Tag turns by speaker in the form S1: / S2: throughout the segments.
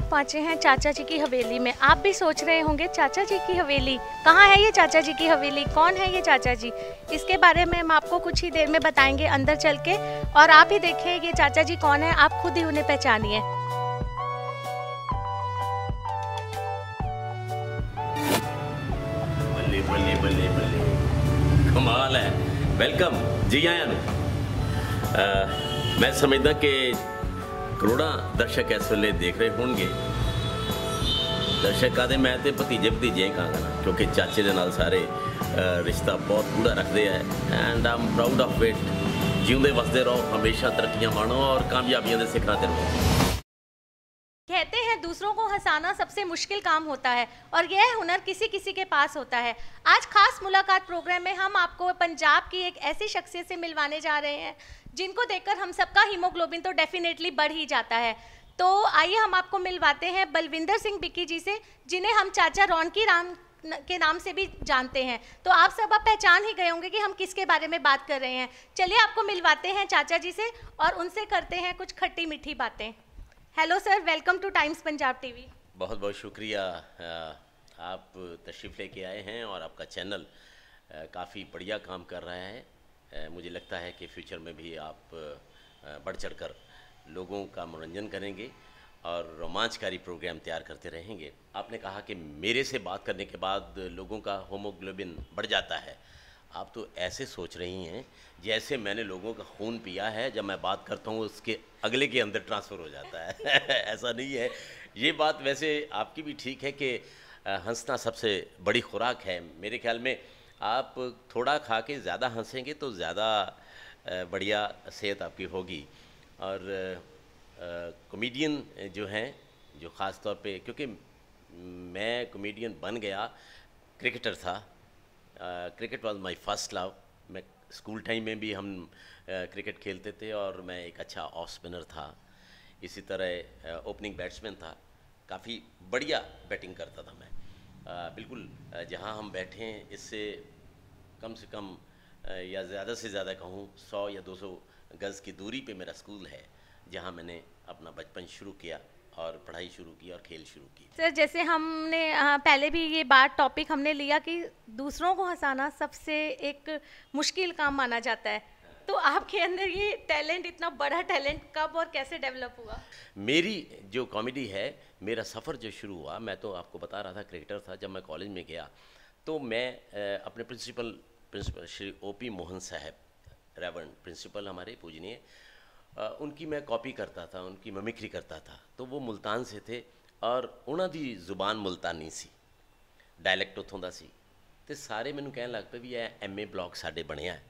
S1: आप पहुँचे हैं चाचा जी की हवेली में। आप भी सोच रहे होंगे, चाचा जी की हवेली? कहाँ है ये चाचा जी की हवेली? कौन है ये चाचा जी? इसके बारे में हम आपको कुछ ही देर में बताएँगे अंदर चल के। और आप ही देखें ये चाचा जी कौन है, आप खुद ही उन्हें पहचानिए।
S2: कमाल है। वेलकम। जी आया मैं। समझता कि ਕਰੋੜਾਂ ਦਰਸ਼ਕ ਇਸ ਵੇਲੇ ਦੇਖ ਰਹੇ ਹੋਣਗੇ ਦਰਸ਼ਕਾਂ ਦੇ ਮੈਂ ਤੇ ਭਤੀਜੇ ਭਤੀਜੇ ਹੀ ਕਹਾਂਗਾ ਨਾ ਕਿਉਂਕਿ ਚਾਚੇ ਦੇ ਨਾਲ ਸਾਰੇ ਅਹ ਰਿਸ਼ਤਾ ਬਹੁਤ ਗੂੜਾ ਰੱਖਦੇ ਆ and am proud of it ਜਿਉਂਦੇ ਵਸਦੇ ਰਹੋ ਹਮੇਸ਼ਾ ਤਰੱਕੀਆਂ ਮਾਣੋ ਔਰ ਕਾਮਯਾਬੀਆਂ ਦੇ ਸਿਖਰਾਂ ਤੇ ਰਹੋ
S1: कहते हैं दूसरों को हंसाना सबसे मुश्किल काम होता है और यह हुनर किसी किसी के पास होता है आज खास मुलाकात प्रोग्राम में हम आपको पंजाब की एक ऐसी शख्सियत से मिलवाने जा रहे हैं जिनको देखकर हम सबका हीमोग्लोबिन तो डेफिनेटली बढ़ ही जाता है। तो आइए हम आपको मिलवाते हैं बलविंदर सिंह बिक्की जी से, जिन्हें हम चाचा रौनकी राम के नाम से भी जानते हैं। तो आप सब अब पहचान ही गए होंगे कि हम किसके बारे में बात कर रहे हैं। चलिए आपको मिलवाते हैं चाचा जी से और उनसे करते हैं कुछ खट्टी मीठी बातें। Hello sir welcome to Times Punjab TV
S2: बहुत बहुत शुक्रिया। आप तशरीफ़ लेके आए हैं और आपका चैनल काफ़ी बढ़िया काम कर रहा है। मुझे लगता है कि फ्यूचर में भी आप बढ़ चढ़ कर लोगों का मनोरंजन करेंगे और रोमांचकारी प्रोग्राम तैयार करते रहेंगे। आपने कहा कि मेरे से बात करने के बाद लोगों का होमोग्लोबिन बढ़ जाता है। आप तो ऐसे सोच रही हैं जैसे मैंने लोगों का खून पिया है, जब मैं बात करता हूँ उसके अगले के अंदर ट्रांसफ़र हो जाता है। ऐसा नहीं है। ये बात वैसे आपकी भी ठीक है कि हंसना सबसे बड़ी खुराक है। मेरे ख्याल में आप थोड़ा खा के ज़्यादा हंसेंगे तो ज़्यादा बढ़िया सेहत आपकी होगी। और कॉमेडियन जो हैं, जो ख़ास तौर पे, क्योंकि मैं कॉमेडियन बन गया क्रिकेटर था। Cricket was my first love मैं स्कूल टाइम में भी हम क्रिकेट खेलते थे और मैं एक अच्छा ऑफ़ स्पिनर था। इसी तरह ओपनिंग बैट्समैन था। काफ़ी बढ़िया बैटिंग करता था मैं। बिल्कुल जहाँ हम बैठे हैं इससे कम से कम या ज़्यादा से ज़्यादा कहूँ, सौ या दो सौ गज़ की दूरी पे मेरा स्कूल है, जहाँ मैंने अपना बचपन शुरू किया और पढ़ाई शुरू की और खेल शुरू की।
S1: सर, जैसे हमने पहले भी ये बात टॉपिक हमने लिया कि दूसरों को हंसाना सबसे एक मुश्किल काम माना जाता है। तो आपके अंदर ये टैलेंट इतना बड़ा टैलेंट कब और कैसे डेवलप हुआ
S2: मेरी जो कॉमेडी है मेरा सफ़र जो शुरू हुआ मैं तो आपको बता रहा था क्रिकेटर था जब मैं कॉलेज में गया तो मैं अ, अपने principal principal Shri O P Mohan साहब रेवन प्रिंसिपल हमारे पूजनीय अ, उनकी मैं कॉपी करता था उनकी ममिक्री करता था तो वो मुल्तान से थे और ਉਹਨਾਂ ਦੀ ਜ਼ੁਬਾਨ ਮੁਲਤਾਨੀ ਸੀ ਡਾਇਲੈਕਟ ਉੱਥੋਂ ਦਾ ਸੀ ਤੇ ਸਾਰੇ ਮੈਨੂੰ ਕਹਿਣ ਲੱਗ ਪਏ ਵੀ ਇਹ ਐਮਏ ਬਲੌਗ ਸਾਡੇ ਬਣਿਆ ਹੈ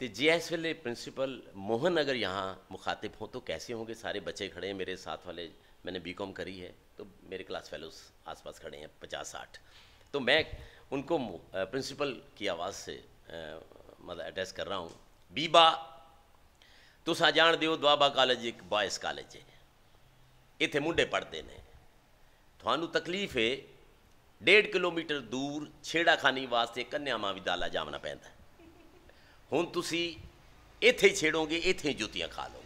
S2: तो जे एस वेले प्रिंसिपल मोहन अगर यहाँ मुखातिब हों तो कैसे होंगे? सारे बच्चे खड़े हैं, मेरे साथ वाले, मैंने बी कॉम करी है तो मेरे क्लास फेलोज आसपास खड़े हैं, पचास साठ। तो मैं उनको प्रिंसिपल की आवाज़ से मतलब एड्रेस कर रहा हूँ। बीबा तुस जान दौ दुआबा कॉलेज एक बॉयज़ कॉलेज है। इतने मुंडे पढ़ते ने। थानू तकलीफ़ है, डेढ़ किलोमीटर दूर छेड़ाखानी वास्ते कन्या महाविद्यालय जामना पैदा ਹੁਣ ਤੁਸੀਂ ਇੱਥੇ ਹੀ ਛੇੜੋਗੇ, ਇੱਥੇ ਹੀ ਜੁੱਤੀਆਂ ਖਾ ਲਓਗੇ।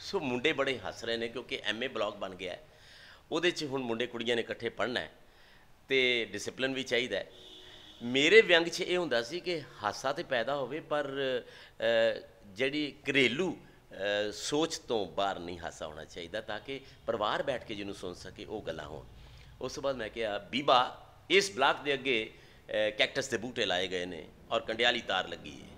S2: ਸੋ ਮੁੰਡੇ ਬੜੇ ਹੱਸ ਰਹੇ ਨੇ ਕਿਉਂਕਿ ਐਮਏ ਬਲੌਗ ਬਣ ਗਿਆ ਉਹਦੇ 'ਚ ਹੁਣ ਮੁੰਡੇ ਕੁੜੀਆਂ ਨੇ ਇਕੱਠੇ ਪੜ੍ਹਨਾ ਹੈ ਤੇ ਡਿਸਪਲਿਨ ਵੀ ਚਾਹੀਦਾ ਹੈ। ਮੇਰੇ ਵਿਅੰਗ 'ਚ ਇਹ ਹੁੰਦਾ ਸੀ ਕਿ ਹਾਸਾ ਤੇ ਪੈਦਾ ਹੋਵੇ, ਪਰ ਜਿਹੜੀ ਘਰੇਲੂ ਸੋਚ ਤੋਂ ਬਾਹਰ ਨਹੀਂ ਹਾਸਾ ਹੋਣਾ ਚਾਹੀਦਾ ਤਾਂ ਕਿ ਪਰਿਵਾਰ ਬੈਠ ਕੇ ਜਿਹਨੂੰ ਸੁਣ ਸਕੇ, ਉਹ ਗੱਲਾਂ ਹੋਣ। ਉਸ ਤੋਂ ਬਾਅਦ ਮੈਂ ਕਿਹਾ, ਬੀਬਾ, ਇਸ ਬਲਾਕ ਦੇ ਅੱਗੇ ਕੈਕਟਸ ਦੇ ਬੂਟੇ ਲਾਏ ਗਏ ਨੇ ਔਰ ਕੰਡਿਆਲੀ ਤਾਰ ਲੱਗੀ ਹੈ।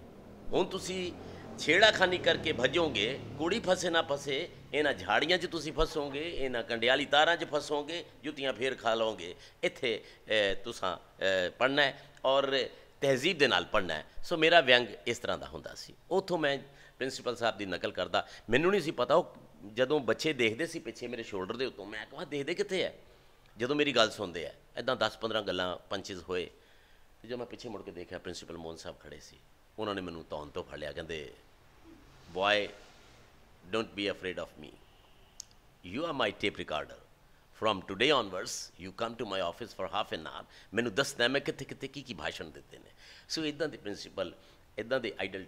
S2: ਹੁਣ ਤੁਸੀਂ ਛੇੜਾਖਾਨੀ ਕਰਕੇ ਭਜੋਗੇ ਕੁੜੀ ਫਸੇ ਨਾ ਫਸੇ ਇਹਨਾਂ ਝਾੜੀਆਂ 'ਚ ਤੁਸੀਂ ਫਸੋਗੇ ਇਹਨਾਂ ਕੰਡਿਆਲੀ ਤਾਰਾਂ 'ਚ ਫਸੋਗੇ ਜੁੱਤੀਆਂ ਫੇਰ ਖਾ ਲਓਗੇ। ਇੱਥੇ ਅ, ਤੁਸਾਂ ਪੜ੍ਹਨਾ ਹੈ ਔਰ ਤਹਿਜ਼ੀਬ ਦੇ ਨਾਲ ਪੜ੍ਹਨਾ ਹੈ। ਸੋ ਮੇਰਾ ਵਿਅੰਗ ਇਸ ਤਰ੍ਹਾਂ ਦਾ ਹੁੰਦਾ ਸੀ। ਉੱਥੋਂ ਮੈਂ ਪ੍ਰਿੰਸੀਪਲ ਸਾਹਿਬ ਦੀ ਨਕਲ ਕਰਦਾ। ਮੈਨੂੰ ਨਹੀਂ ਸੀ ਪਤਾ ਉਹ ਜਦੋਂ ਬੱਚੇ ਦੇਖਦੇ ਸੀ ਪਿੱਛੇ ਮੇਰੇ ਸ਼ੋਲਡਰ ਦੇ ਉੱਤੋਂ ਮੈਂ ਕਹਾਂ ਦੇਖਦੇ ਕਿੱਥੇ ਹੈ? ਜਦੋਂ ਮੇਰੀ ਗੱਲ ਸੁਣਦੇ ਆ ਐਦਾਂ 10-15 ਗੱਲਾਂ ਪੰਚਿਸ ਹੋਏ ਤੇ ਜਦੋਂ ਮੈਂ ਪਿੱਛੇ ਮੁੜ ਕੇ ਦੇਖਿਆ ਪ੍ਰਿੰਸੀਪਲ ਮੋਹਨ ਸਾਹਿਬ ਖੜੇ ਸੀ। ਉਹਨਾਂ ਨੇ ਮੈਨੂੰ ਤੌਣ ਤੋਂ ਫੜ ਲਿਆ, ਕਹਿੰਦੇ boy don't be afraid of me you are my tape recorder from today onwards you come to my office for half an hour ਮੈਨੂੰ ਦੱਸਣਾ ਮੈਂ ਕਿੱਥੇ ਕਿੱਥੇ ਕੀ ਕੀ ਭਾਸ਼ਣ ਦਿੱਤੇ ਨੇ. ਸੋ ਇਦਾਂ ਦੇ ਪ੍ਰਿੰਸੀਪਲ ਇਦਾਂ ਦੇ ਆਈਡਲ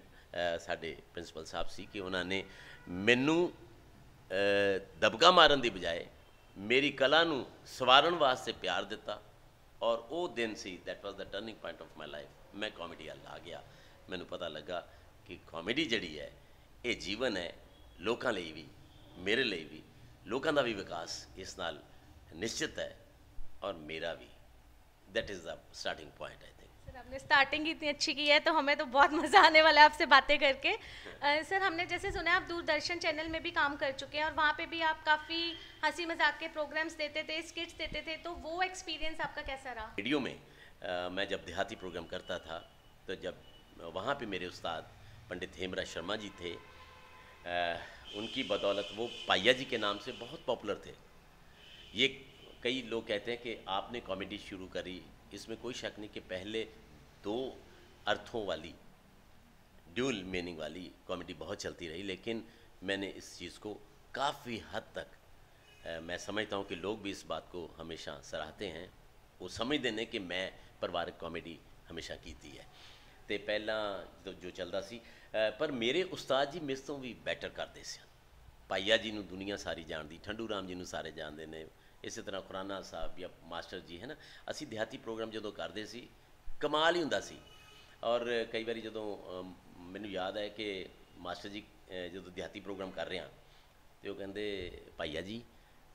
S2: ਸਾਡੇ ਪ੍ਰਿੰਸੀਪਲ ਸਾਹਿਬ ਸੀ ਕਿ ਉਹਨਾਂ ਨੇ ਮੈਨੂੰ ਦਬਕਾ ਮਾਰਨ ਦੀ ਬਜਾਏ ਮੇਰੀ ਕਲਾ ਨੂੰ ਸਵਾਰਨ ਵਾਸਤੇ ਪਿਆਰ ਦਿੱਤਾ ਔਰ ਉਹ ਦਿਨ ਸੀ that was the turning point of my life ਮੈਂ ਕਾਮੇਡੀ ਵੱਲ ਆ ਗਿਆ। ਮੈਨੂੰ ਪਤਾ ਲੱਗਾ ਕਿ ਕਾਮੇਡੀ ਜਿਹੜੀ ਹੈ ਇਹ ਜੀਵਨ ਹੈ ਲੋਕਾਂ ਲਈ ਵੀ ਮੇਰੇ ਲਈ ਵੀ ਲੋਕਾਂ ਦਾ ਵੀ ਵਿਕਾਸ ਇਸ ਨਾਲ ਨਿਸ਼ਚਿਤ ਹੈ ਔਰ ਮੇਰਾ ਵੀ that is the starting point I think
S1: sir आपने स्टार्टिंग ही इतनी अच्छी की है तो हमें तो बहुत मज़ा आने वाला है आपसे बातें करके अ, सर हमने जैसे सुना है आप दूरदर्शन चैनल में भी काम कर चुके हैं और वहाँ पे भी आप काफ़ी हंसी मजाक के प्रोग्राम्स देते थे स्किट्स देते थे तो वो एक्सपीरियंस आपका कैसा रहा
S2: रेडियो में अ, मैं जब देहाती प्रोग्राम करता था तो जब वहाँ पे मेरे उस्ताद पंडित हेमरा शर्मा जी थे। आ, उनकी बदौलत वो पाइया जी के नाम से बहुत पॉपुलर थे। ये कई लोग कहते हैं कि आपने कॉमेडी शुरू करी इसमें कोई शक नहीं कि पहले दो अर्थों वाली ड्यूल मीनिंग वाली कॉमेडी बहुत चलती रही लेकिन मैंने इस चीज़ को काफ़ी हद तक आ, मैं समझता हूँ कि लोग भी इस बात को हमेशा सराहते हैं। वो समझ देने कि मैं परिवारिक कॉमेडी हमेशा की है। ਤੇ ਪਹਿਲਾਂ ਜੋ- ਜੋ ਚੱਲਦਾ ਸੀ ਪਰ ਮੇਰੇ ਉਸਤਾਦ ਜੀ ਮੇਰੇ ਤੋਂ ਵੀ ਬੈਟਰ ਕਰਦੇ ਸਨ ਪਾਈਆ ਜੀ ਨੂੰ ਦੁਨੀਆ ਸਾਰੀ ਜਾਣਦੀ, ਠੰਡੂ ਰਾਮ ਜੀ ਨੂੰ ਸਾਰੇ ਜਾਣਦੇ ਨੇ। ਇਸੇ ਤਰ੍ਹਾਂ ਖੁਰਾਨਾ ਸਾਹਿਬ ਜਾਂ ਮਾਸਟਰ ਜੀ, ਹੈ ਨਾ? ਅਸੀਂ ਦਿਹਾਤੀ ਪ੍ਰੋਗਰਾਮ ਜਦੋਂ ਕਰਦੇ ਸੀ, ਕਮਾਲ ਹੀ ਹੁੰਦਾ ਸੀ। ਔਰ ਕਈ ਵਾਰੀ ਜਦੋਂ ਮੈਨੂੰ ਯਾਦ ਹੈ ਕਿ ਮਾਸਟਰ ਜੀ ਜਦੋਂ ਦਿਹਾਤੀ ਪ੍ਰੋਗਰਾਮ ਕਰ ਰਹੇ ਹਾਂ, ਤੇ ਉਹ ਕਹਿੰਦੇ, ਭਾਈਆ ਜੀ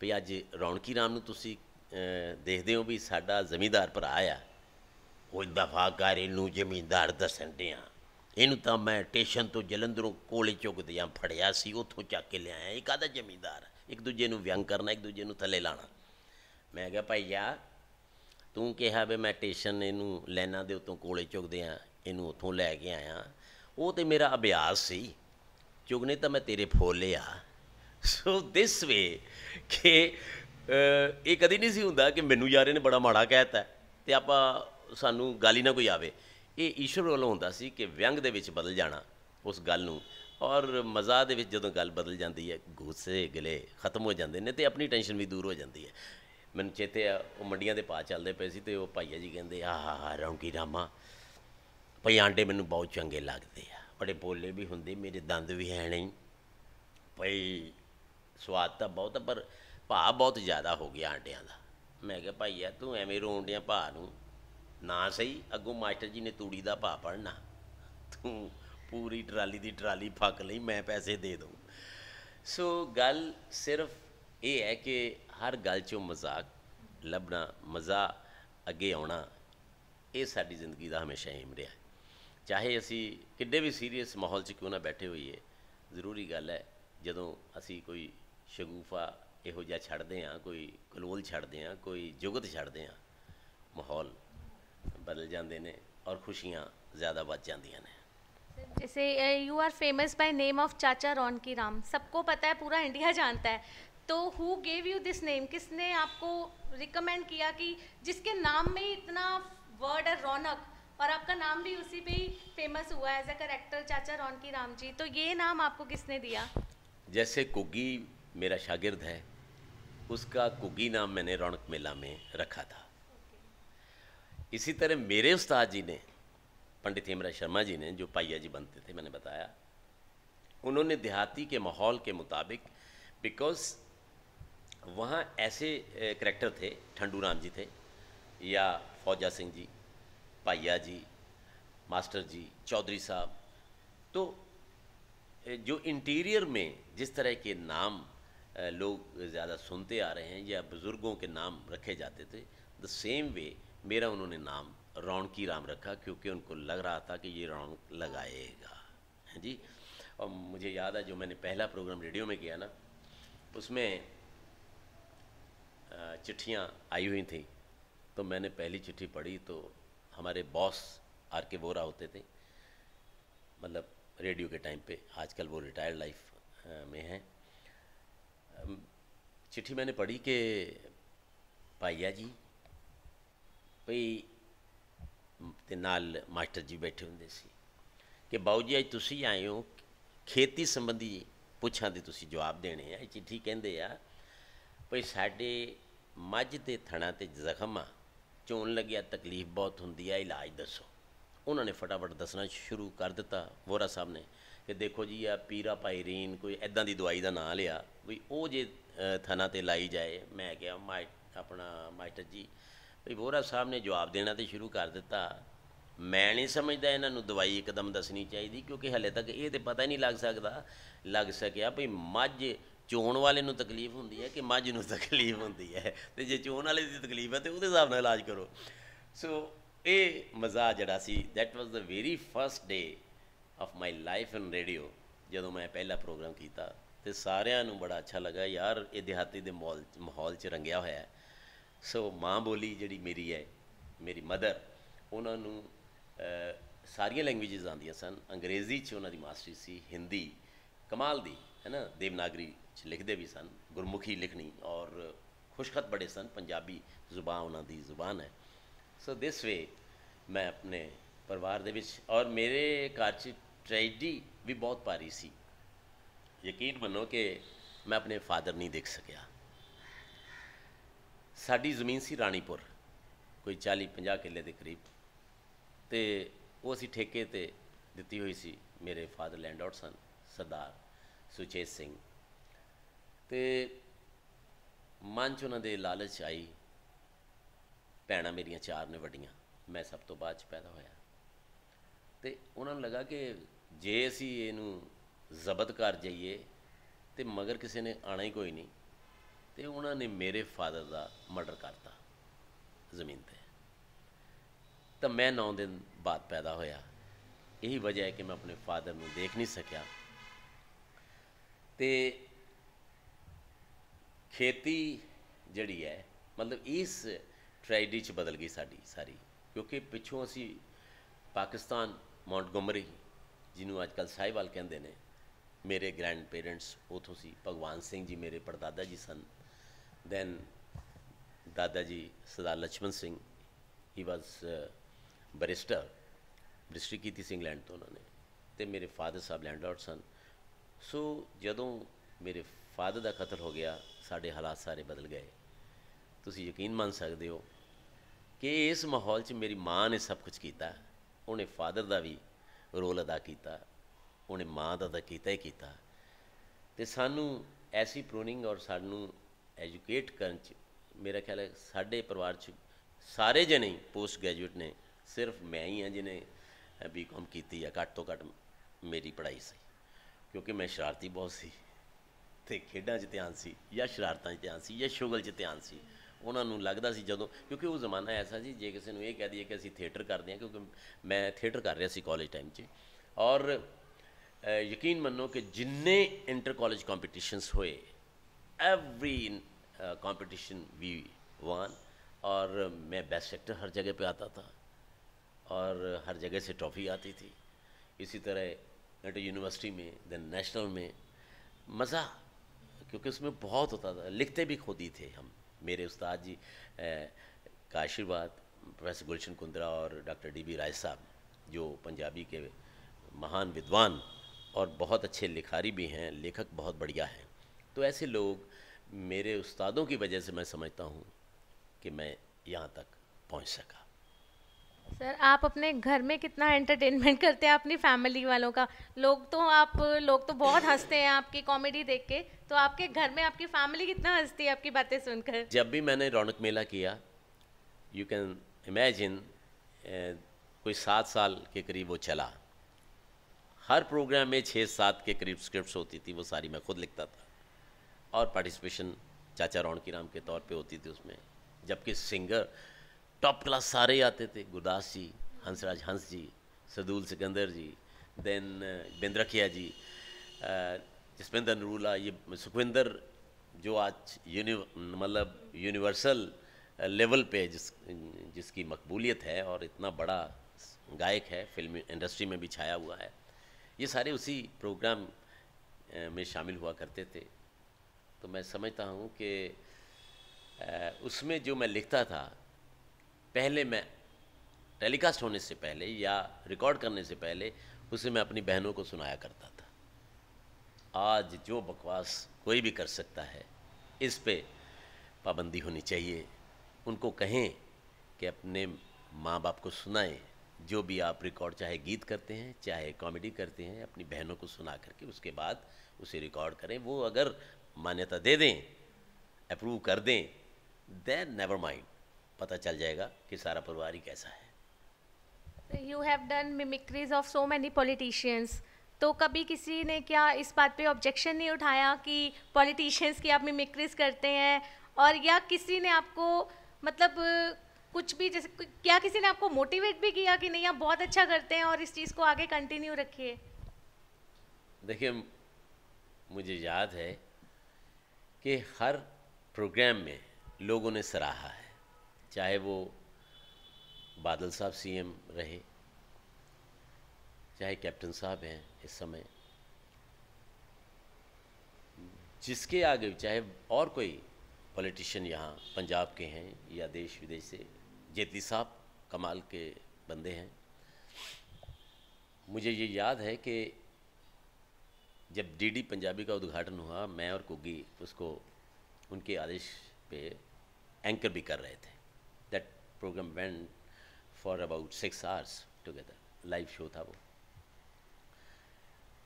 S2: ਵੀ ਅੱਜ ਰੌਣਕੀ ਰਾਮ ਨੂੰ ਤੁਸੀਂ ਦੇਖਦੇ ਹੋ ਵੀ ਸਾਡਾ ਜ਼ਮੀਂਦਾਰ ਭਰਾ ਆ ਉਹ ਦਫ਼ਾਕਾਰ ਇਹਨੂੰ ਜ਼ਮੀਂਦਾਰ ਦੱਸਣ ਡਿਆ। ਇਹਨੂੰ ਤਾਂ ਮੈਂ ਸਟੇਸ਼ਨ ਤੋਂ ਜਲੰਧਰੋਂ ਕੋਲੇ ਚੁੱਕਦਿਆਂ ਫੜਿਆ ਸੀ, ਉੱਥੋਂ ਚੱਕ ਕੇ ਲਿਆਇਆ। ਇਹ ਕਾਹਦਾ ਜ਼ਮੀਂਦਾਰ? ਇੱਕ ਦੂਜੇ ਨੂੰ ਵਿਅੰਗ ਕਰਨਾ, ਇੱਕ ਦੂਜੇ ਨੂੰ ਥੱਲੇ ਲਾਣਾ ਮੈਂ ਕਿਹਾ ਭਾਈਆ ਤੂੰ ਕਿਹਾ ਵੀ ਮੈਂ ਸਟੇਸ਼ਨ ਇਹਨੂੰ ਲੈਣਾ ਦੇ ਉੱਤੋਂ ਕੋਲੇ ਚੁੱਕਦਿਆਂ ਇਹਨੂੰ ਉੱਥੋਂ ਲੈ ਕੇ ਆਇਆ। ਉਹ ਤੇ ਮੇਰਾ ਅਭਿਆਸ ਸੀ। ਚੁਗਨੇ ਤਾਂ ਮੈਂ ਤੇਰੇ ਫੋਲੇ ਆ। ਸੋ ਦਿਸ ਵੇ ਕਿ ਇਹ ਕਦੀ ਨਹੀਂ ਸੀ ਹੁੰਦਾ ਕਿ ਮੈਨੂੰ ਯਾਰ ਇਹਨੇ ਬੜਾ ਮਾੜਾ ਕਹਿਤਾ। ਤੇ ਆਪਾਂ ਸਾਨੂੰ ਗਾਲੀ ਨਾ ਕੋਈ ਆਵੇ। ਇਹ ਈਸ਼ਵਰ ਵੱਲੋਂ ਹੁੰਦਾ ਸੀ ਕਿ ਵਿਅੰਗ ਦੇ ਵਿੱਚ ਬਦਲ ਜਾਣਾ ਉਸ ਗੱਲ ਨੂੰ ਔਰ ਮਜ਼ਾ ਦੇ ਵਿੱਚ ਜਦੋਂ ਗੱਲ ਬਦਲ ਜਾਂਦੀ ਹੈ, ਗੁੱਸੇ ਗਿਲੇ ਖਤਮ ਹੋ ਜਾਂਦੇ ਨੇ ਤੇ ਆਪਣੀ ਟੈਨਸ਼ਨ ਵੀ ਦੂਰ ਹੋ ਜਾਂਦੀ ਹੈ। ਮੈਨੂੰ ਚੇਤੇ ਆ, ਉਹ ਮੰਡੀਆਂ ਦੇ ਪਾ ਚੱਲਦੇ ਪਏ ਸੀ ਤੇ ਉਹ ਭਾਈਆ ਜੀ ਕਹਿੰਦੇ ਆਹ ਰੌਣਕੀ ਰਾਮਾ, ਭਈ ਆਂਡੇ ਮੈਨੂੰ ਬਹੁਤ ਚੰਗੇ ਲੱਗਦੇ ਆ। ਬੜੇ ਬੋਲੇ ਵੀ ਹੁੰਦੇ, ਮੇਰੇ ਦੰਦ ਵੀ ਹੈ ਨਹੀਂ। ਭਈ ਸਵਾਦ ਤਾਂ ਬਹੁਤ ਪਰ ਭਾਅ ਬਹੁਤ ਜ਼ਿਆਦਾ ਹੋ ਗਿਆ ਆਂਡਿਆਂ ਦਾ। ਮੈਂ ਕਿਹਾ, ਭਾਈਆ, ਤੂੰ ਐਵੇਂ ਰੋਣ ਡਿਆ ਭਾਅ ਨੂੰ ਨਾ ਸਹੀ, ਅੱਗੋਂ ਮਾਸਟਰ ਜੀ ਨੇ ਤੂੜੀ ਦਾ ਭਾਅ ਪੜਨਾ ਤੂੰ ਪੂਰੀ ਟਰਾਲੀ ਦੀ ਟਰਾਲੀ ਫੱਕ ਲਈ, ਮੈਂ ਪੈਸੇ ਦੇ ਦੂੰ ਸੋ ਗੱਲ ਸਿਰਫ ਇਹ ਹੈ ਕਿ ਹਰ ਗੱਲ 'ਚੋਂ ਮਜ਼ਾਕ ਲੱਭਣਾ, ਮਜ਼ਾ ਅੱਗੇ ਆਉਣਾ, ਇਹ ਸਾਡੀ ਜ਼ਿੰਦਗੀ ਦਾ ਹਮੇਸ਼ਾ ਏਮ ਰਿਹਾ ਚਾਹੇ ਅਸੀਂ ਕਿੱਡੇ ਵੀ ਸੀਰੀਅਸ ਮਾਹੌਲ 'ਚ ਕਿਉਂ ਨਾ ਬੈਠੇ ਹੋਈਏ, ਜ਼ਰੂਰੀ ਗੱਲ ਹੈ, ਜਦੋਂ ਅਸੀਂ ਕੋਈ ਸ਼ਗੂਫਾ ਇਹੋ ਜਿਹਾ ਛੱਡਦੇ ਹਾਂ, ਕੋਈ ਕਲੋਲ ਛੱਡਦੇ ਹਾਂ, ਕੋਈ ਜੁਗਤ ਛੱਡਦੇ ਹਾਂ, ਮਾਹੌਲ ਬਦਲ ਜਾਂਦੇ ਨੇ ਔਰ ਖੁਸ਼ੀਆਂ ਜ਼ਿਆਦਾ ਵੱਧ ਜਾਂਦੀਆਂ ਨੇ
S1: जैसे you are famous by name of Chacha Raunaki Ram सबको पता है पूरा इंडिया जानता है तो who gave you this name किसने आपको रिकमेंड किया कि जिसके नाम में ही इतना वर्ड है रौनक और आपका नाम भी उसी पे ही फेमस हुआ है एज अ करेक्टर चाचा रौनकी राम जी तो ये नाम आपको किसने दिया
S2: जैसे कुग्गी मेरा शागिर्द है उसका कुग्गी नाम मैंने रौनक मेला में रखा था इसी तरह मेरे उस्ताद जी ने, पंडित हेमराज शर्मा जी ने, जो पाइया जी बनते थे, मैंने बताया, उन्होंने देहाती के माहौल के मुताबिक बिकॉज़ वहाँ ऐसे करेक्टर थे, ठंडू राम जी थे, या फौजा सिंह जी, पाइया जी, मास्टर जी, चौधरी साहब तो जो इंटीरियर में जिस तरह के नाम लोग ज़्यादा सुनते आ रहे हैं, या बुज़ुर्गों के नाम रखे जाते थे द सेम वे मेरा उन्होंने नाम रौनकी राम रखा क्योंकि उनको लग रहा था कि ये रौनक लगाएगा। है जी? और मुझे याद है, जो मैंने पहला प्रोग्राम रेडियो में किया ना, उसमें चिट्ठियाँ आई हुई थी। तो मैंने पहली चिट्ठी पढ़ी तो हमारे बॉस आर के वोरा होते थे मतलब रेडियो के टाइम पे, आजकल वो रिटायर्ड लाइफ में हैं। चिट्ठी मैंने पढ़ी कि पाइया जी ਭਈ ਤੇ ਨਾਲ ਮਾਸਟਰ ਜੀ ਬੈਠੇ ਹੁੰਦੇ ਸੀ ਕਿ ਬਾਊ ਜੀ ਅੱਜ ਤੁਸੀਂ ਆਏ ਹੋ ਖੇਤੀ ਸੰਬੰਧੀ ਪੁੱਛਾਂ ਦੇ ਤੁਸੀਂ ਜਵਾਬ ਦੇਣੇ ਆ। ਇਹ ਚਿੱਠੀ ਕਹਿੰਦੇ ਆ ਭਈ ਸਾਡੇ ਮੱਝ ਦੇ ਥਣਾ ਤੇ ਜ਼ਖਮ ਆ ਚੋਣ ਲੱਗਿਆ ਤਕਲੀਫ ਬਹੁਤ ਹੁੰਦੀ ਆ ਇਲਾਜ ਦੱਸੋ। ਉਹਨਾਂ ਨੇ ਫਟਾਫਟ ਦੱਸਣਾ ਸ਼ੁਰੂ ਕਰ ਦਿੱਤਾ ਵੋਰਾ ਸਾਹਿਬ ਨੇ ਕਿ ਦੇਖੋ ਜੀ ਆ ਪੀਰਾ ਪਾਇਰੀਨ ਕੋਈ ਐਦਾਂ ਦੀ ਦਵਾਈ ਦਾ ਨਾਂ ਲਿਆ ਵੀ ਉਹ ਜੇ ਅ, ਤੇ ਲਾਈ ਜਾਏ ਮੈਂ ਕਿਹਾ ਮਾਈ ਆਪਣਾ ਮਾਸਟਰ ਜੀ ਵੀ ਵੋਰਾ ਸਾਹਿਬ ਨੇ ਜਵਾਬ ਦੇਣਾ ਤੇ ਸ਼ੁਰੂ ਕਰ ਦਿੱਤਾ। ਮੈਂ ਨਹੀਂ ਸਮਝਦਾ ਇਹਨਾਂ ਨੂੰ ਦਵਾਈ ਇੱਕਦਮ ਦੱਸਣੀ ਚਾਹੀਦੀ, ਕਿਉਂਕਿ ਹਲੇ ਤੱਕ ਇਹ ਤੇ ਪਤਾ ਹੀ ਨਹੀਂ ਲੱਗ ਸਕਦਾ। ਲੱਗ ਸਕਿਆ ਵੀ ਮੱਝ ਚੋਣ ਵਾਲੇ ਨੂੰ ਤਕਲੀਫ ਹੁੰਦੀ ਹੈ ਕਿ ਮੱਝ ਨੂੰ ਤਕਲੀਫ ਹੁੰਦੀ ਹੈ। ਤੇ ਜੇ ਚੋਣ ਵਾਲੇ ਦੀ ਤਕਲੀਫ ਹੈ ਤੇ ਉਹਦੇ ਹਿਸਾਬ ਨਾਲ ਇਲਾਜ ਕਰੋ। ਸੋ ਇਹ ਮਜ਼ਾ ਜਿਹੜਾ ਸੀ that was the very first day of my life in radio ਜਦੋਂ ਮੈਂ ਪਹਿਲਾ ਪ੍ਰੋਗਰਾਮ ਕੀਤਾ। ਤੇ ਸਾਰਿਆਂ ਨੂੰ ਬੜਾ ਅੱਛਾ ਲੱਗਾ। ਯਾਰ, ਇਹ ਦਿਹਾਤੀ ਦੇ ਮਾਹੌਲ ਮਾਹੌਲ 'ਚ ਰੰਗਿਆ ਹੋਇਆ ਹੈ। ਸੋ ਮਾਂ ਬੋਲੀ ਜਿਹੜੀ ਮੇਰੀ ਹੈ, ਮੇਰੀ ਮਦਰ ਉਹਨਾਂ ਨੂੰ ਸਾਰੀਆਂ ਲੈਂਗੁਏਜਸ ਆਉਂਦੀਆਂ ਸਨ। ਅੰਗਰੇਜ਼ੀ 'ਚ ਉਹਨਾਂ ਦੀ ਮਾਸਟਰੀ ਸੀ, ਹਿੰਦੀ, ਕਮਾਲ ਦੀ, ਹੈ ਨਾ? ਦੇਵਨਾਗਰੀ 'ਚ ਲਿਖਦੇ ਵੀ ਸਨ, ਗੁਰਮੁਖੀ ਲਿਖਣੀ ਔਰ ਖੁਸ਼ਖਤ ਬੜੇ ਸਨ। ਪੰਜਾਬੀ ਜ਼ੁਬਾਨ ਉਹਨਾਂ ਦੀ ਜ਼ੁਬਾਨ ਹੈ। ਸੋ ਦਿਸ ਵੇ ਮੈਂ ਆਪਣੇ ਪਰਿਵਾਰ ਦੇ ਵਿੱਚ ਔਰ ਮੇਰੇ ਘਰ 'ਚ ਟ੍ਰੈਜਡੀ ਵੀ ਬਹੁਤ ਭਾਰੀ ਸੀ। ਯਕੀਨ ਮੰਨੋ ਕਿ ਮੈਂ ਆਪਣੇ ਫਾਦਰ ਨਹੀਂ ਦੇਖ ਸਕਿਆ। ਸਾਡੀ ਜ਼ਮੀਨ ਸੀ ਰਾਣੀਪੁਰ, ਕੋਈ 40 50 ਕਿੱਲੇ ਦੇ ਕਰੀਬ। ਤੇ ਉਹ ਅਸੀਂ ਠੇਕੇ ਤੇ ਦਿੱਤੀ ਹੋਈ ਸੀ, ਮੇਰੇ ਫਾਦਰ ਲੈਂਡਆਊਟ ਸਨ, ਸਰਦਾਰ ਸੁਚੇਤ ਸਿੰਘ। ਤੇ ਮਨ 'ਚ ਉਹਨਾਂ ਦੇ ਲਾਲਚ ਆਈ, ਭੈਣਾਂ ਮੇਰੀਆਂ ਚਾਰ ਨੇ ਵੱਡੀਆਂ, ਮੈਂ ਸਭ ਤੋਂ ਬਾਅਦ 'ਚ ਪੈਦਾ ਹੋਇਆ। ਤੇ ਉਹਨਾਂ ਨੂੰ ਲੱਗਾ ਕਿ ਜੇ ਅਸੀਂ ਇਹਨੂੰ ਜ਼ਬਤ ਕਰ ਜਾਈਏ, ਤੇ ਮਗਰ ਕਿਸੇ ਨੇ ਆਣਾ ਹੀ ਕੋਈ ਨਹੀਂ। ਤੇ ਉਹਨਾਂ ਨੇ ਮੇਰੇ ਫਾਦਰ ਦਾ ਮਰਡਰ ਕਰਤਾ, ਜ਼ਮੀਨ ਤੇ। ਤਾਂ ਮੈਂ ਨੌ ਦਿਨ ਬਾਅਦ ਪੈਦਾ ਹੋਇਆ। ਇਹੀ ਵਜ੍ਹਾ ਹੈ ਕਿ ਮੈਂ ਆਪਣੇ ਫਾਦਰ ਨੂੰ ਦੇਖ ਨਹੀਂ ਸਕਿਆ। ਤੇ ਖੇਤੀ ਜਿਹੜੀ ਹੈ, ਮਤਲਬ ਇਸ ਟ੍ਰੈਜਡੀ ਚ ਬਦਲ ਗਈ ਸਾਡੀ ਸਾਰੀ। ਕਿਉਂਕਿ ਪਿੱਛੋਂ ਅਸੀਂ ਪਾਕਿਸਤਾਨ ਮੌਂਟਗੋਮਰੀ ਜਿਹਨੂੰ ਅੱਜ ਕੱਲ ਸਾਈਵਾਲ ਕਹਿੰਦੇ ਨੇ, ਮੇਰੇ ਗ੍ਰੈਂਡ ਪੇਰੈਂਟਸ ਉਥੋਂ ਸੀ, ਭਗਵਾਨ ਸਿੰਘ ਜੀ ਮੇਰੇ ਪਰਦਾਦਾ ਜੀ ਸਨ। Then Dadaji Sardar Lachman Singh, he was uh, barrister, district ਕੀਤੀ ਸੀ ਇੰਗਲੈਂਡ ਤੋਂ ਉਹਨਾਂ ਨੇ ਤੇ ਮੇਰੇ ਫਾਦਰ ਸਾਹਿਬ ਲੈਂਡਲੌਰਡ ਸਨ ਸੋ ਜਦੋਂ ਮੇਰੇ ਫਾਦਰ ਦਾ ਕਤਲ ਹੋ ਗਿਆ ਸਾਡੇ ਹਾਲਾਤ ਸਾਰੇ ਬਦਲ ਗਏ ਤੁਸੀਂ ਯਕੀਨ ਮੰਨ ਸਕਦੇ ਹੋ ਕਿ ਇਸ ਮਾਹੌਲ 'ਚ ਮੇਰੀ ਮਾਂ ਨੇ ਸਭ ਕੁਝ ਕੀਤਾ ਉਹਨੇ ਫਾਦਰ ਦਾ ਵੀ ਰੋਲ ਅਦਾ ਕੀਤਾ ਉਹਨੇ ਮਾਂ ਦਾ ਤਾਂ ਕੀਤਾ ਹੀ ਕੀਤਾ ਤੇ ਸਾਨੂੰ ਐਸੀ ਪ੍ਰੋਨਿੰਗ ਔਰ ਸਾਨੂੰ ਐਜੂਕੇਟ ਕਰਨ 'ਚ ਮੇਰਾ ਖਿਆਲ ਹੈ ਸਾਡੇ ਪਰਿਵਾਰ 'ਚ ਸਾਰੇ ਜਣੇ ਪੋਸਟ ਗ੍ਰੈਜੂਏਟ ਨੇ, ਸਿਰਫ ਮੈਂ ਹੀ ਹਾਂ ਜਿਹਨੇ ਬੀਕਾਮ ਕੀਤੀ ਆ, ਘੱਟ ਤੋਂ ਘੱਟ ਮੇਰੀ ਪੜ੍ਹਾਈ ਸੀ ਕਿਉਂਕਿ ਮੈਂ ਸ਼ਰਾਰਤੀ ਬਹੁਤ ਸੀ ਤੇ ਖੇਡਾਂ 'ਚ ਧਿਆਨ ਸੀ ਜਾਂ ਸ਼ਰਾਰਤਾਂ 'ਚ ਧਿਆਨ ਸੀ ਜਾਂ ਸ਼ੁਗਲ 'ਚ ਧਿਆਨ ਸੀ। ਉਹਨਾਂ ਨੂੰ ਲੱਗਦਾ ਸੀ ਜਦੋਂ, ਕਿਉਂਕਿ ਉਹ ਜ਼ਮਾਨਾ ਐਸਾ ਸੀ, ਜੇ ਕਿਸੇ ਨੂੰ ਇਹ ਕਹਿ ਦਈਏ ਕਿ ਅਸੀਂ ਥੀਏਟਰ ਕਰਦੇ ਹਾਂ, ਕਿਉਂਕਿ ਮੈਂ ਥੀਏਟਰ ਕਰ ਰਿਹਾ ਸੀ ਕਾਲਜ ਟਾਈਮ 'ਚ। ਔਰ ਯਕੀਨ ਮੰਨੋ ਕਿ ਜਿੰਨੇ ਇੰਟਰ ਕਾਲਜ ਕੰਪੀਟੀਸ਼ਨਸ ਹੋਏ एवरी कंपटीशन वी वन और मैं बेस्ट एक्टर हर जगह पे आता था और हर जगह से ट्रॉफी आती थी। इसी तरह इंटर यूनिवर्सिटी में देन नेशनल में मज़ा क्योंकि उसमें बहुत होता था। लिखते भी खुद ही थे हम मेरे उस्ताद जी अ, का आशीर्वाद प्रोफेसर गुलशन कुंद्रा और डॉक्टर डी बी राय साहब जो पंजाबी के महान विद्वान और बहुत अच्छे लिखारी भी हैं लेखक बहुत बढ़िया हैं। तो ऐसे लोग मेरे उस्तादों की वजह से मैं समझता हूँ कि मैं यहाँ तक पहुँच सका।
S1: सर आप अपने घर में कितना एंटरटेनमेंट करते हैं अपनी फैमिली वालों का? लोग तो आप लोग तो बहुत हँसते हैं आपकी कॉमेडी देख के। तो आपके घर में आपकी फैमिली कितना हंसती है आपकी बातें सुनकर?
S2: जब भी मैंने रौनक मेला किया यू कैन इमेजिन कोई सात साल के करीब वो चला। हर प्रोग्राम में छः सात के करीब स्क्रिप्ट होती थी वो सारी मैं खुद लिखता था। और पार्टिसिपेशन चाचा रौनकी राम के तौर पे होती थी उसमें। जबकि सिंगर टॉप क्लास सारे आते थे। गुरदास जी, हंसराज, हंस जी, सदूल सिकंदर जी देन बिंद्रखिया जी जसविंदर नरूला, ये सुखविंदर जो आज यूनि मतलब यूनिवर्सल लेवल पे जिस, जिसकी मकबूलियत है और इतना बड़ा गायक है फ़िल्म इंडस्ट्री में भी छाया हुआ है। ये सारे उसी प्रोग्राम में शामिल हुआ करते थे। तो मैं समझता हूँ कि उसमें जो मैं लिखता था, पहले मैं टेलीकास्ट होने से पहले या रिकॉर्ड करने से पहले, उसे मैं अपनी बहनों को सुनाया करता था। आज जो बकवास कोई भी कर सकता है, इस पे पाबंदी होनी चाहिए। उनको कहें कि अपने माँ बाप को सुनाएँ, जो भी आप रिकॉर्ड, चाहे गीत करते हैं, चाहे कॉमेडी करते हैं, अपनी बहनों को सुना करके उसके बाद उसे रिकॉर्ड करें। वो अगर मान्यता दे दें अप्रूव कर दें देन नेवर माइंड पता चल जाएगा कि सारा परिवार ही कैसा है।
S1: You have done mimicries of so many politicians तो कभी किसी ने क्या इस बात पे ऑब्जेक्शन नहीं उठाया कि पॉलिटिशियंस की आप मिमिक्रीज करते हैं? और या किसी ने आपको मतलब कुछ भी जैसे क्या किसी ने आपको मोटिवेट भी किया कि नहीं आप बहुत अच्छा करते हैं और इस चीज़ को आगे कंटिन्यू रखिए?
S2: देखिए मुझे याद है कि हर प्रोग्राम में लोगों ने सराहा है, चाहे वो बादल साहब सीएम रहे, चाहे कैप्टन साहब हैं इस समय। जिसके आगे चाहे और कोई पॉलिटिशियन यहाँ पंजाब के हैं या देश विदेश से जेतली साहब कमाल के बंदे हैं। मुझे ये याद है कि जब डीडी पंजाबी का उद्घाटन हुआ, मैं और कुगी उसको, उनके आदेश पे एंकर भी कर रहे थे। That programme went for about six hours together live show था वो।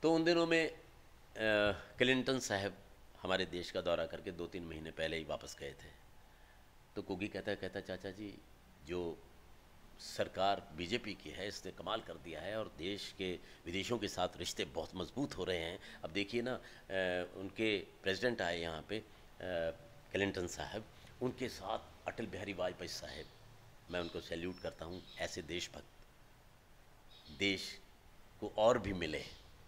S2: तो उन दिनों में क्लिंटन साहब हमारे देश का दौरा करके दो तीन महीने पहले ही वापस गए थे। तो कुगी कहता कहता, चाचा जी, जो सरकार बीजेपी की है, इसने कमाल कर दिया है और देश के विदेशों के साथ रिश्ते बहुत मज़बूत हो रहे हैं। अब देखिए ना उनके प्रेसिडेंट आए यहाँ पे क्लिंटन साहब, उनके साथ अटल बिहारी वाजपेयी साहब, मैं उनको सैल्यूट करता हूँ, ऐसे देशभक्त, देश को और भी मिले,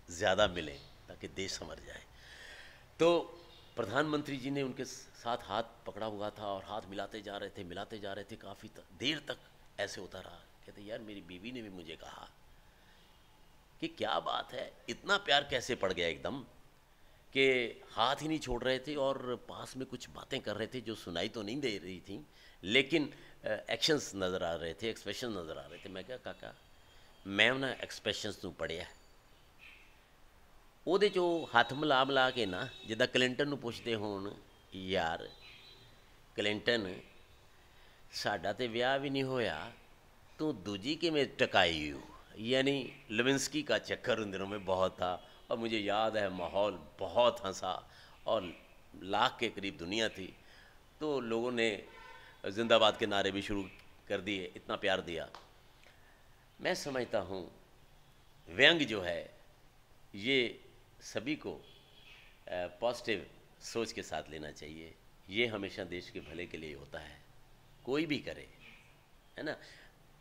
S2: ज़्यादा मिले, ताकि देश समर जाए। तो प्रधानमंत्री जी ने उनके साथ हाथ पकड़ा हुआ था और हाथ मिलाते जा रहे थे, मिलाते जा रहे थे काफ़ी देर तक ऐसे होता रहा कहते यार मेरी बीवी ने भी मुझे कहा कि क्या बात है इतना प्यार कैसे पड़ गया एकदम कि हाथ ही नहीं छोड़ रहे थे और पास में कुछ बातें कर रहे थे जो सुनाई तो नहीं दे रही थी लेकिन एक्शंस नज़र आ रहे थे एक्सप्रेशन नज़र आ रहे थे मैं क्या काका मैं उन्हें एक्सप्रेशंस तू पढ़िया ਉਹਦੇ ਚੋਂ ਹੱਥ ਮਿਲਾ ਮਿਲਾ ਕੇ ਨਾ ਜਿੱਦਾਂ ਕਲਿੰਟਨ ਨੂੰ ਪੁੱਛਦੇ ਹੋਣ ਯਾਰ ਕਲਿੰਟਨ ਸਾਡਾ ਤੇ ਵਿਆਹ ਵੀ ਨਹੀਂ ਹੋਇਆ तू दूजी किमें टकाई हो यानी लविंसकी का चक्कर उन दिनों में बहुत था और मुझे याद है माहौल बहुत हंसा और लाख के करीब दुनिया थी तो लोगों ने जिंदाबाद के नारे भी शुरू कर दिए इतना प्यार दिया मैं समझता हूँ व्यंग जो है ये सभी को पॉजिटिव सोच के साथ लेना चाहिए ये हमेशा देश के भले के लिए होता है कोई भी करे है ना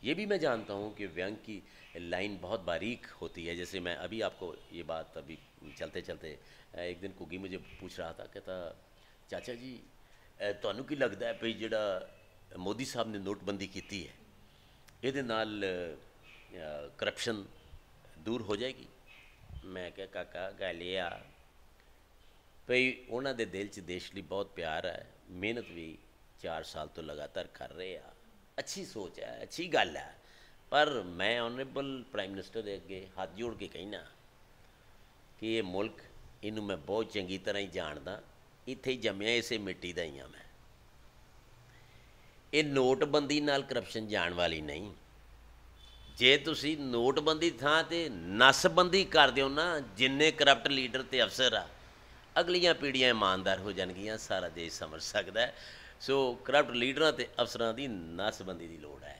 S2: ये भी मैं जानता हूँ कि व्यंग की लाइन बहुत बारीक होती है जैसे मैं अभी आपको ये बात अभी चलते चलते एक दिन कुगी मुझे पूछ रहा था कहता चाचा जी ਤੁਹਾਨੂੰ ਕੀ ਲੱਗਦਾ ਹੈ ਭਈ ਜਿਹੜਾ ਮੋਦੀ ਸਾਹਿਬ ਨੇ ਨੋਟਬੰਦੀ ਕੀਤੀ ਹੈ ਇਹਦੇ ਨਾਲ ਕਰਪਸ਼ਨ ਦੂਰ ਹੋ ਜਾਏਗੀ ਮੈਂ ਕਿਹਾ ਕਾਕਾ ਗੱਲ ਇਹ ਆ ਭਈ ਉਹਨਾਂ ਦੇ ਦਿਲ 'ਚ ਦੇਸ਼ ਲਈ ਬਹੁਤ ਪਿਆਰ ਹੈ ਮਿਹਨਤ ਵੀ 4 ਸਾਲ ਤੋਂ ਲਗਾਤਾਰ ਕਰ ਰਹੇ ਆ ਅੱਛੀ ਸੋਚ ਹੈ ਅੱਛੀ ਗੱਲ ਹੈ ਪਰ ਮੈਂ ਆਨਰੇਬਲ ਪ੍ਰਾਈਮ ਮਿਨਿਸਟਰ ਦੇ ਅੱਗੇ ਹੱਥ ਜੋੜ ਕੇ ਕਹਿਣਾ ਕਿ ਇਹ ਮੁਲਕ ਇਹਨੂੰ ਮੈਂ ਬਹੁਤ ਚੰਗੀ ਤਰ੍ਹਾਂ ਹੀ ਜਾਣਦਾ ਇੱਥੇ ਹੀ ਜੰਮਿਆ ਇਸੇ ਮਿੱਟੀ ਦਾ ਹੀ ਆ ਮੈਂ ਇਹ ਨੋਟਬੰਦੀ ਨਾਲ ਕਰਪਸ਼ਨ ਜਾਣ ਵਾਲੀ ਨਹੀਂ ਜੇ ਤੁਸੀਂ ਨੋਟਬੰਦੀ ਥਾਂ ਤੇ ਨਸਬੰਦੀ ਕਰ ਦਿਓ ਨਾ ਜਿੰਨੇ ਕਰਪਟ ਲੀਡਰ ਤੇ ਅਫਸਰ ਆ ਅਗਲੀਆਂ ਪੀੜ੍ਹੀਆਂ ਇਮਾਨਦਾਰ ਹੋ ਜਾਣਗੀਆਂ ਸਾਰਾ ਦੇਸ਼ ਸਮਝ ਸਕਦਾ ਸੋ ਕਰਪਟ ਲੀਡਰਾਂ ਤੇ ਅਫਸਰਾਂ ਦੀ ਨਸਬੰਦੀ ਦੀ ਲੋੜ ਹੈ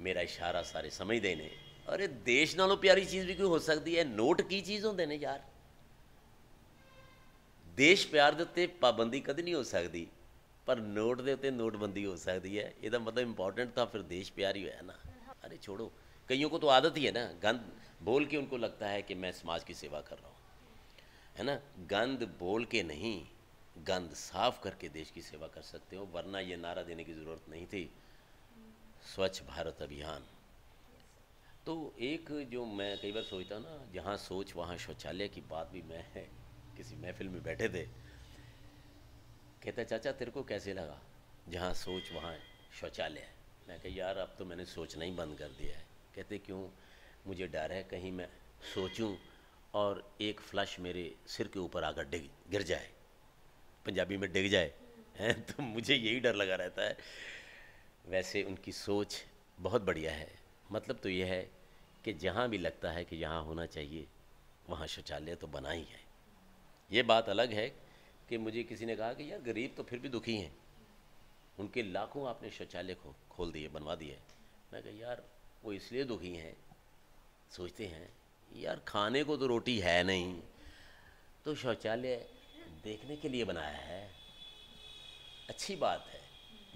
S2: ਮੇਰਾ ਇਸ਼ਾਰਾ ਸਾਰੇ ਸਮਝਦੇ ਨੇ ਔਰ ਇਹ ਦੇਸ਼ ਨਾਲੋਂ ਪਿਆਰੀ ਚੀਜ਼ ਵੀ ਕੋਈ ਹੋ ਸਕਦੀ ਹੈ ਨੋਟ ਕੀ ਚੀਜ਼ ਹੁੰਦੇ ਨੇ ਯਾਰ ਦੇਸ਼ ਪਿਆਰ ਦੇ ਉੱਤੇ ਪਾਬੰਦੀ ਕਦੇ ਨਹੀਂ ਹੋ ਸਕਦੀ ਪਰ ਨੋਟ ਦੇ ਉੱਤੇ ਨੋਟਬੰਦੀ ਹੋ ਸਕਦੀ ਹੈ ਇਹਦਾ ਮਤਲਬ ਇੰਪੋਰਟੈਂਟ ਤਾਂ ਫਿਰ ਦੇਸ਼ ਪਿਆਰ ਹੀ ਹੋਇਆ ਨਾ अरे छोड़ो कईयों को तो आदत ही है ना गंद बोल के उनको लगता है कि मैं समाज की सेवा कर रहा हूँ है ना गंद बोल के नहीं गंद साफ़ करके देश की सेवा कर सकते हो, वरना ये नारा देने की ज़रूरत नहीं थी। स्वच्छ भारत अभियान। तो एक जो मैं कई बार सोचता ना, जहाँ सोच, वहाँ शौचालय की बात भी मैं है किसी महफिल में बैठे थे। कहता, चाचा, तेरे को कैसे लगा? जहाँ सोच, वहाँ शौचालय मैं कहा, यार, अब तो मैंने सोचना ही बंद कर दिया है। कहते, क्यों? मुझे डर है, कहीं मैं सोचूं और एक फ्लश मेरे सिर के ऊपर आकर डिग, गिर जाए। पंजाबी में डिग जाए, हैं? तो मुझे यही डर लगा रहता है। वैसे उनकी सोच बहुत बढ़िया है। मतलब तो यह है कि जहाँ भी लगता है कि यहाँ होना चाहिए, वहाँ शौचालय तो बना ही है। ये बात अलग है कि मुझे किसी ने कहा कि यार गरीब तो फिर भी दुखी हैं। उनके लाखों आपने शौचालय खो, खोल दिए, बनवा दिए। मैं कहा, यार, वो इसलिए दुखी हैं, सोचते हैं, यार, खाने को तो रोटी है नहीं तो शौचालय देखने के लिए बनाया है। अच्छी बात है।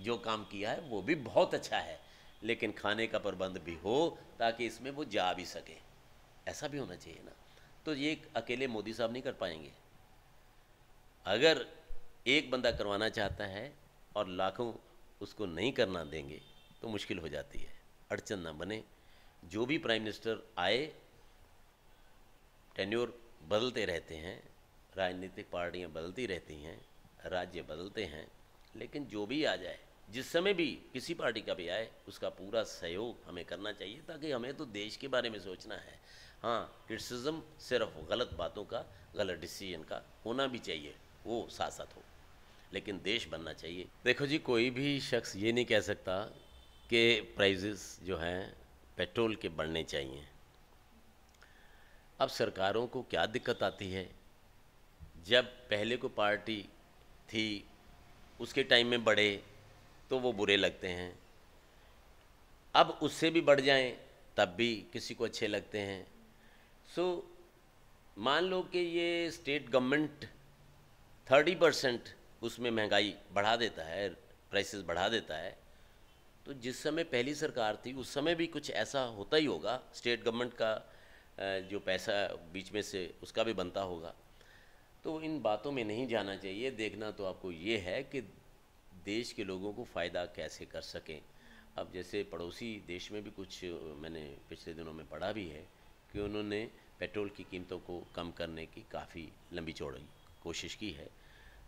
S2: जो काम किया है, वो भी बहुत अच्छा है। लेकिन खाने का प्रबंध भी हो, ताकि इसमें वो जा भी सके। ऐसा भी होना चाहिए ना। तो ये अकेले मोदी साहब नहीं कर पाएँगे। अगर एक बंदा करवाना चाहता है और लाखों उसको नहीं करना देंगे तो मुश्किल हो जाती है। अड़चन ना बने। जो भी प्राइम मिनिस्टर आए, टेन्योर बदलते रहते हैं राजनीतिक पार्टियाँ बदलती रहती हैं, राज्य बदलते हैं, लेकिन जो भी आ जाए, जिस समय भी किसी पार्टी का भी आए, उसका पूरा सहयोग हमें करना चाहिए, ताकि हमें तो देश के बारे में सोचना है। हाँ क्रिटिसिज्म सिर्फ़ गलत बातों का, गलत डिसीज़न का होना भी चाहिए, वो साथ साथ हो। लेकिन देश बनना चाहिए। देखो जी, कोई भी शख्स ये नहीं कह सकता कि प्राइजेस जो हैं पेट्रोल के बढ़ने चाहिए। अब सरकारों को क्या दिक्कत आती है? जब पहले को पार्टी थी उसके टाइम में बढ़े तो वो बुरे लगते हैं। अब उससे भी बढ़ जाएँ तब भी किसी को अच्छे लगते हैं। सो so, मान लो कि ये स्टेट गवर्नमेंट थर्टी परसेंट उसमें महँगाई बढ़ा देता है प्राइसेस बढ़ा देता है तो जिस समय पहली सरकार थी उस समय भी कुछ ऐसा होता ही होगा। स्टेट गवर्नमेंट का जो पैसा बीच में से उसका भी बनता होगा। तो इन बातों में नहीं जाना चाहिए। देखना तो आपको ये है कि देश के लोगों को फ़ायदा कैसे कर सकें। अब जैसे पड़ोसी देश में भी कुछ मैंने पिछले दिनों में पढ़ा भी है कि उन्होंने पेट्रोल की कीमतों को कम करने की काफ़ी लंबी चौड़ी कोशिश की है।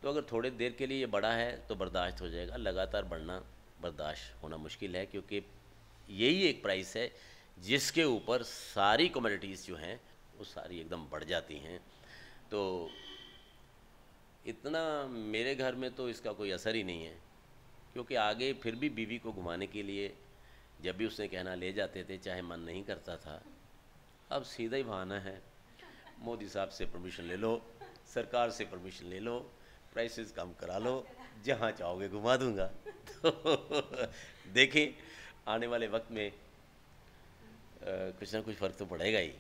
S2: तो अगर थोड़े देर के लिए ये बढ़ा है तो बर्दाश्त हो जाएगा। लगातार बढ़ना, बर्दाश्त होना मुश्किल है क्योंकि यही एक प्राइस है जिसके ऊपर सारी कमोडिटीज़ जो हैं, वो सारी एकदम बढ़ जाती हैं। तो इतना मेरे घर में तो इसका कोई असर ही नहीं है। क्योंकि आगे फिर भी बीवी को घुमाने के लिए जब भी उसने कहना ले जाते थे चाहे मन नहीं करता था अब सीधा ही बहाना है। मोदी साहब से परमिशन ले लो सरकार से परमिशन ले लो प्राइसेस कम करा लो जहाँ चाहोगे घुमा दूँगा। तो देखें आने वाले वक्त में आ, कुछ ना कुछ फ़र्क तो पड़ेगा ही।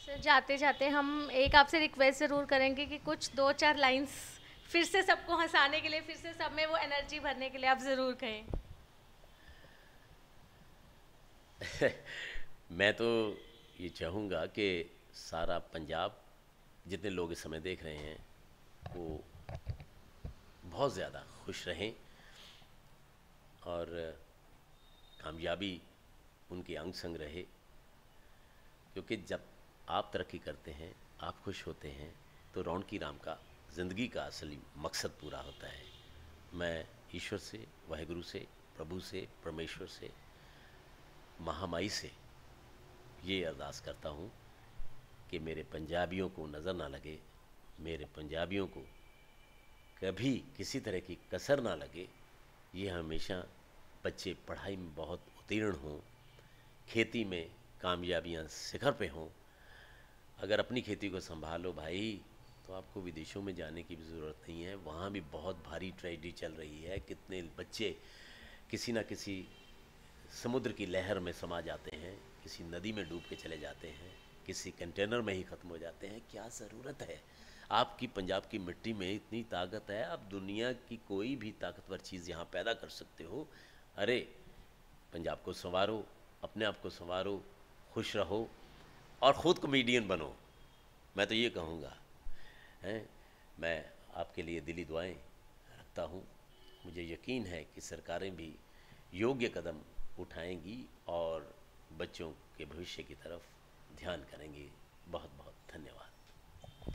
S1: सर जाते जाते हम एक आपसे रिक्वेस्ट ज़रूर करेंगे कि कुछ दो चार लाइंस फिर से सबको हंसाने के लिए, फिर से सब में वो एनर्जी भरने के लिए आप ज़रूर कहें।
S2: मैं तो ये चाहूँगा कि सारा पंजाब जितने लोग इस समय देख रहे हैं, वो बहुत ज़्यादा खुश रहें और कामयाबी उनके अंग संग रहे। क्योंकि जब आप तरक्की करते हैं, आप खुश होते हैं तो रौनकी राम का ज़िंदगी का असली मकसद पूरा होता है। मैं ईश्वर से, वाहेगुरु से, प्रभु से, परमेश्वर से, महामाई से ये अरदास करता हूँ कि मेरे पंजाबियों को नज़र ना लगे, मेरे पंजाबियों को कभी किसी तरह की कसर ना लगे। ये हमेशा बच्चे पढ़ाई में बहुत उत्तीर्ण हों, खेती में कामयाबियाँ शिखर पे हों। अगर अपनी खेती को संभालो भाई तो आपको विदेशों में जाने की भी ज़रूरत नहीं है। वहाँ भी बहुत भारी ट्रेजिडी चल रही है। कितने बच्चे किसी न किसी समुद्र की लहर में समा जाते हैं, किसी नदी में डूब के चले जाते हैं, किसी कंटेनर में ही ख़त्म हो जाते हैं। क्या ज़रूरत है? आपकी पंजाब की मिट्टी में इतनी ताकत है, आप दुनिया की कोई भी ताकतवर चीज़ यहाँ पैदा कर सकते हो। अरे, पंजाब को संवारो, अपने आप को संवारो, खुश रहो और ख़ुद कॉमेडियन बनो। मैं तो ये कहूँगा हैं, मैं आपके लिए दिली दुआएँ रखता हूँ। मुझे यकीन है कि सरकारें भी योग्य कदम उठाएँगी और बच्चों के भविष्य की तरफ़ ध्यान करेंगी। बहुत बहुत धन्यवाद।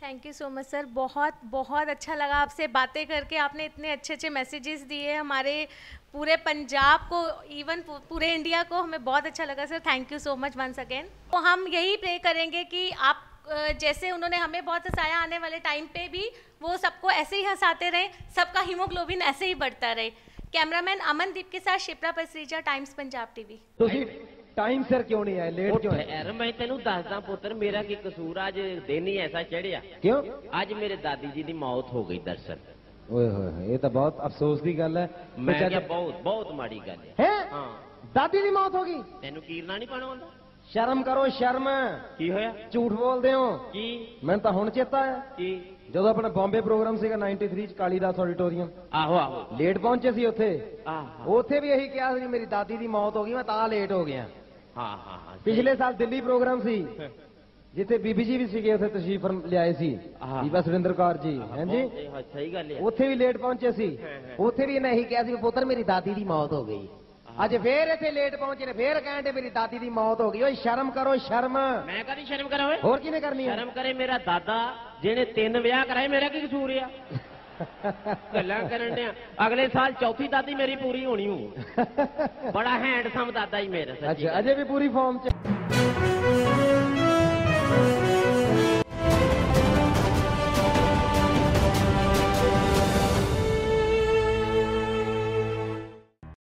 S1: Thank you so much sir बहुत बहुत अच्छा लगा आपसे बातें करके। आपने इतने अच्छे अच्छे मैसेजेस दिए हमारे पूरे पंजाब को इवन पूरे इंडिया को। हमें बहुत अच्छा लगा sir thank you so much once again तो हम यही प्रे करेंगे कि आप जैसे उन्होंने हमें बहुत हंसाया आने वाले टाइम पे भी वो सबको ऐसे ही हंसाते रहे सबका हीमोग्लोबिन ऐसे ही बढ़ता रहे कैमरामैन अमनदीप के साथ Shipra Pasricha Times Punjab TV
S3: time ਸਿਰ ਕਿਉਂ ਨਹੀਂ ਆਏ ਲੇਟ ਕਿਉਂ
S4: ਠਹਿਰ ਮੈਂ ਤੈਨੂੰ ਦੱਸਦਾ ਪੁੱਤਰ ਮੇਰਾ ਕੀ ਕਸੂਰ ਅੱਜ ਦਿਨ ਹੀ ਐਸਾ ਚੜਿਆ
S3: ਕਿਉਂ
S4: ਅੱਜ ਮੇਰੇ ਦਾਦੀ ਜੀ ਦੀ ਮੌਤ ਹੋ ਗਈ ਦਰਸਲ
S3: ਓਏ ਹੋਏ ਹੋਏ ਇਹ ਤਾਂ ਬਹੁਤ ਅਫਸੋਸ ਦੀ ਗੱਲ ਹੈ
S4: ਮੈਂ ਕਿਹਾ ਬਹੁਤ ਬਹੁਤ ਮਾੜੀ ਗੱਲ ਹੈ
S3: ਹੈ
S4: ਹਾਂ
S3: ਦਾਦੀ ਦੀ ਮੌਤ ਹੋ ਗਈ
S4: ਤੈਨੂੰ ਕੀਰਨਾ ਨਹੀਂ ਪਾਣਾ ਆਉਂਦਾ
S3: ਸ਼ਰਮ ਕਰੋ ਸ਼ਰਮ।
S4: ਕੀ ਹੋਇਆ?
S3: ਝੂਠ ਬੋਲਦੇ ਹੋ।
S4: ਕੀ?
S3: ਮੈਨੂੰ ਤਾਂ ਹੁਣ ਚੇਤਾ ਆਇਆ
S4: ਕੀ?
S3: ਜਦੋਂ ਆਪਣਾ ਬੰਬੇ ਪ੍ਰੋਗਰਾਮ ਸੀਗਾ 93 ਚ ਕਾਲੀਦਾਸ ਆਡੀਟੋਰੀਅਮ
S4: ਆਹੋ ਆਹੋ।
S3: ਲੇਟ ਪਹੁੰਚੇ ਸੀ ਉੱਥੇ।
S4: ਆਹ।
S3: ਉੱਥੇ ਵੀ ਇਹੀ ਕਿਹਾ ਸੀ ਮੇਰੀ ਦਾਦੀ ਦੀ ਮੌਤ ਹੋ ਗਈ ਮੈਂ ਤਾਂ ਲੇਟ ਹੋ ਗਿਆ।
S4: ਹਾਂ ਹਾਂ ਹਾਂ।
S3: ਪਿਛਲੇ ਸਾਲ ਦਿੱਲੀ ਪ੍ਰੋਗਰਾਮ ਸੀ। ਜਿੱਥੇ ਬੀਬੀ ਜੀ ਵੀ ਸੀਗੇ ਉੱਥੇ ਤਸ਼ਰੀਫ ਲਿਆਏ ਸੀ। ਬੀਬਾ ਸੁਰਿੰਦਰ ਕੌਰ ਜੀ ਹਾਂਜੀ
S4: ਸਹੀ ਗੱਲ ਹੈ।
S3: ਉੱਥੇ ਵੀ ਲੇਟ ਪਹੁੰਚੇ ਸੀ। ਉੱਥੇ ਵੀ ਇਹਨੇ ਇਹੀ ਕਿਹਾ ਸੀ ਪੁੱਤਰ ਮੇਰੀ ਦਾਦੀ ਦੀ ਮੌਤ ਹੋ ਗਈ। ਅੱਜ ਫੇਰ ਇੱਥੇ ਲੇਟ ਪਹੁੰਚੇ ਨੇ ਫੇਰ ਕਹਿੰਦੇ ਮੇਰੀ ਦਾਦੀ ਦੀ ਮੌਤ ਹੋ ਗਈ ਓਏ ਸ਼ਰਮ ਕਰੋ ਸ਼ਰਮ
S4: ਮੈਂ ਕਦੀ ਸ਼ਰਮ ਕਰਾਂ ਓਏ
S3: ਹੋਰ ਕਿਹਨੇ ਕਰਨੀ ਹੈ
S4: ਸ਼ਰਮ ਕਰੇ ਮੇਰਾ ਦਾਦਾ ਜਿਹਨੇ ਤਿੰਨ ਵਿਆਹ ਕਰਾਏ ਮੇਰਾ ਕੀ ਕਸੂਰ ਆ ਗੱਲਾਂ ਕਰਨ ਡਿਆ ਅਗਲੇ ਸਾਲ ਚੌਥੀ ਦਾਦੀ ਮੇਰੀ ਪੂਰੀ ਹੋਣੀ ਹੂੰ ਬੜਾ ਹੈਂਡਸਮ ਦਾਦਾ ਹੀ ਮੇਰਾ ਸੱਚੀ
S3: ਅੱਛਾ ਅਜੇ ਵੀ ਪੂਰੀ ਫਾਰਮ ਚ